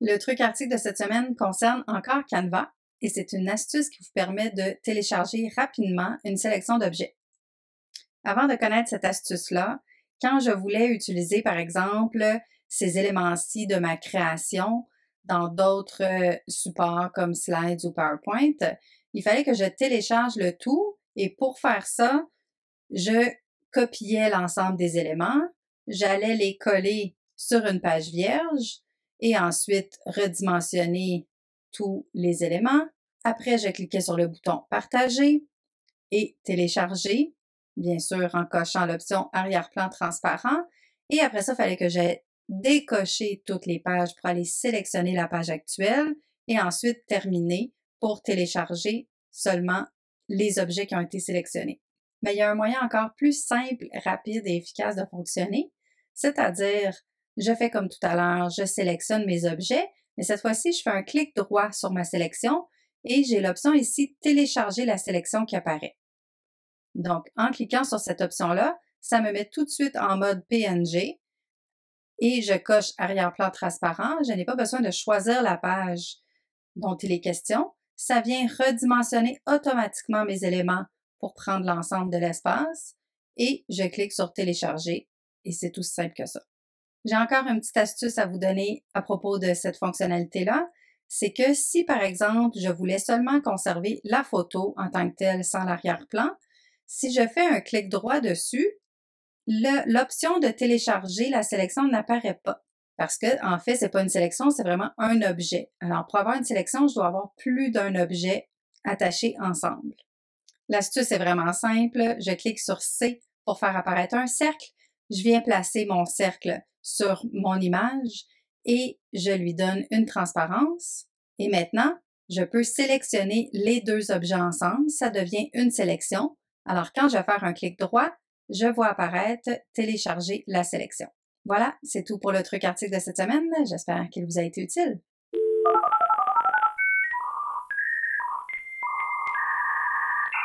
Le truc article de cette semaine concerne encore Canva et c'est une astuce qui vous permet de télécharger rapidement une sélection d'objets. Avant de connaître cette astuce-là, quand je voulais utiliser, par exemple, ces éléments-ci de ma création dans d'autres euh, supports comme Slides ou PowerPoint, il fallait que je télécharge le tout et pour faire ça, je copiais l'ensemble des éléments, j'allais les coller sur une page vierge et ensuite redimensionner tous les éléments. Après, je cliquais sur le bouton Partager et Télécharger, bien sûr en cochant l'option Arrière-plan transparent. Et après ça, il fallait que j'ai décoché toutes les pages pour aller sélectionner la page actuelle et ensuite terminer pour télécharger seulement les objets qui ont été sélectionnés. Mais il y a un moyen encore plus simple, rapide et efficace de fonctionner, c'est-à-dire je fais comme tout à l'heure, je sélectionne mes objets, mais cette fois-ci, je fais un clic droit sur ma sélection et j'ai l'option ici Télécharger la sélection qui apparaît. Donc, en cliquant sur cette option-là, ça me met tout de suite en mode PNG et je coche arrière-plan transparent. Je n'ai pas besoin de choisir la page dont il est question. Ça vient redimensionner automatiquement mes éléments pour prendre l'ensemble de l'espace et je clique sur télécharger et c'est tout simple que ça. J'ai encore une petite astuce à vous donner à propos de cette fonctionnalité-là. C'est que si, par exemple, je voulais seulement conserver la photo en tant que telle sans l'arrière-plan, si je fais un clic droit dessus, l'option de télécharger la sélection n'apparaît pas. Parce que, en fait, c'est pas une sélection, c'est vraiment un objet. Alors, pour avoir une sélection, je dois avoir plus d'un objet attaché ensemble. L'astuce est vraiment simple. Je clique sur C pour faire apparaître un cercle. Je viens placer mon cercle sur mon image et je lui donne une transparence. Et maintenant, je peux sélectionner les deux objets ensemble. Ça devient une sélection. Alors, quand je vais faire un clic droit, je vois apparaître télécharger la sélection. Voilà, c'est tout pour le truc article de cette semaine. J'espère qu'il vous a été utile.